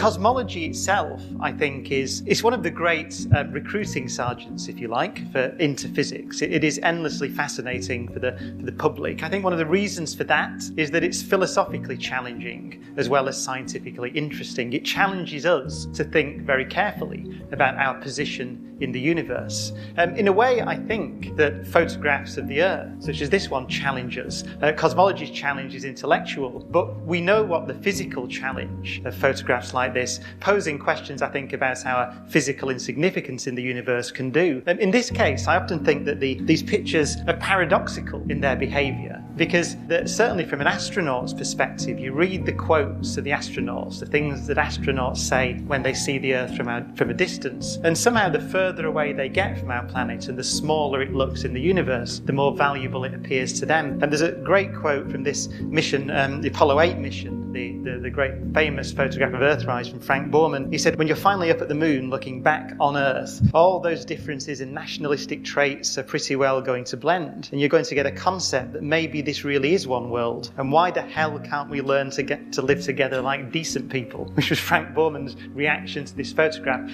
Cosmology itself, I think, is, is one of the great uh, recruiting sergeants, if you like, for into physics. It, it is endlessly fascinating for the, for the public. I think one of the reasons for that is that it's philosophically challenging as well as scientifically interesting. It challenges us to think very carefully about our position in the universe. Um, in a way, I think that photographs of the Earth, such as this one, challenge us. Uh, cosmology's challenge is intellectual, but we know what the physical challenge of photographs like this, posing questions, I think, about our physical insignificance in the universe can do. Um, in this case, I often think that the, these pictures are paradoxical in their behaviour, because certainly from an astronaut's perspective, you read the quotes of the astronauts, the things that astronauts say when they see the Earth from a, from a distance, and somehow the further away they get from our planet and the smaller it looks in the universe, the more valuable it appears to them. And there's a great quote from this mission, um, the Apollo 8 mission, the, the, the great famous photograph of Earthrise from Frank Borman. He said, When you're finally up at the moon looking back on Earth, all those differences in nationalistic traits are pretty well going to blend. And you're going to get a concept that maybe this really is one world. And why the hell can't we learn to get to live together like decent people? Which was Frank Borman's reaction to this photograph.